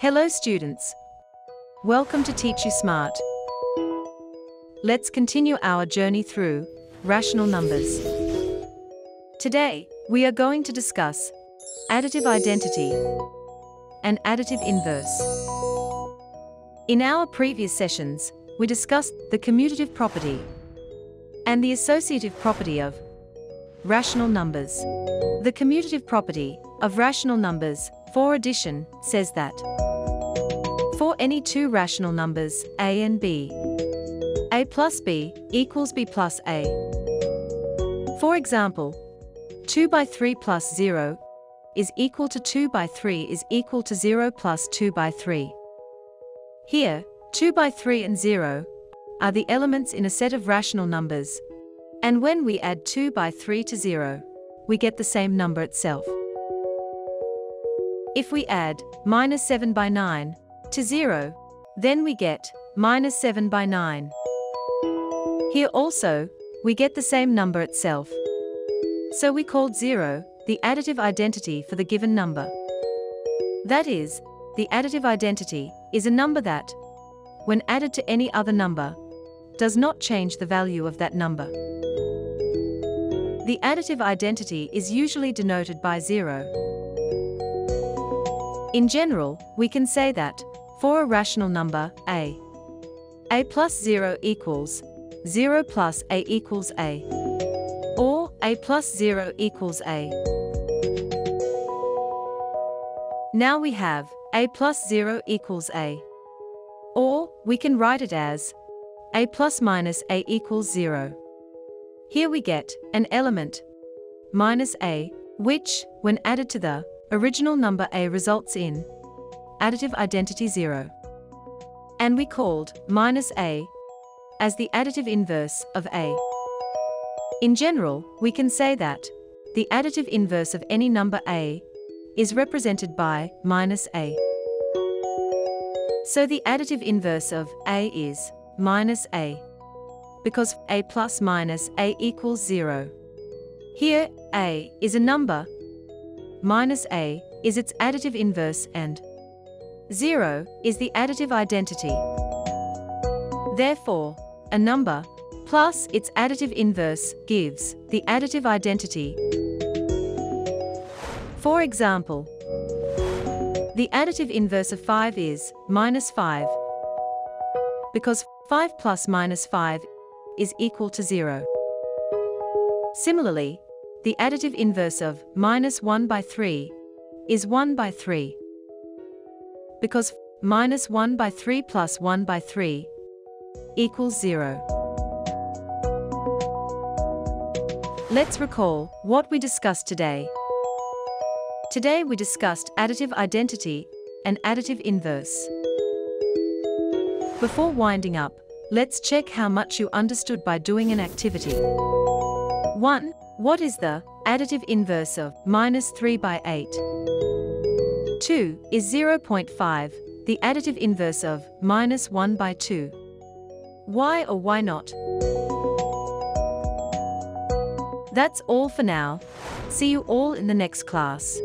Hello students. Welcome to Teach You Smart. Let's continue our journey through rational numbers. Today, we are going to discuss additive identity and additive inverse. In our previous sessions, we discussed the commutative property and the associative property of rational numbers. The commutative property of rational numbers for addition says that any two rational numbers, a and b, a plus b equals b plus a. For example, 2 by 3 plus 0 is equal to 2 by 3 is equal to 0 plus 2 by 3. Here, 2 by 3 and 0 are the elements in a set of rational numbers. And when we add 2 by 3 to 0, we get the same number itself. If we add minus 7 by 9 to 0, then we get minus 7 by 9. Here also, we get the same number itself. So we called 0 the additive identity for the given number. That is, the additive identity is a number that, when added to any other number, does not change the value of that number. The additive identity is usually denoted by 0. In general, we can say that, for a rational number, a, a plus 0 equals 0 plus a equals a, or a plus 0 equals a. Now we have a plus 0 equals a. Or, we can write it as a plus minus a equals 0. Here we get an element minus a, which, when added to the original number a results in additive identity 0. And we called minus a as the additive inverse of a. In general, we can say that the additive inverse of any number a is represented by minus a. So the additive inverse of a is minus a. Because a plus minus a equals 0. Here, a is a number minus a is its additive inverse and 0 is the additive identity. Therefore, a number plus its additive inverse gives the additive identity. For example, the additive inverse of 5 is minus 5 because 5 plus minus 5 is equal to 0. Similarly, the additive inverse of minus 1 by 3 is 1 by 3. Because minus 1 by 3 plus 1 by 3 equals 0. Let's recall what we discussed today. Today we discussed additive identity and additive inverse. Before winding up, let's check how much you understood by doing an activity. 1. What is the additive inverse of minus 3 by 8? 2 is 0.5, the additive inverse of minus 1 by 2. Why or why not? That's all for now. See you all in the next class.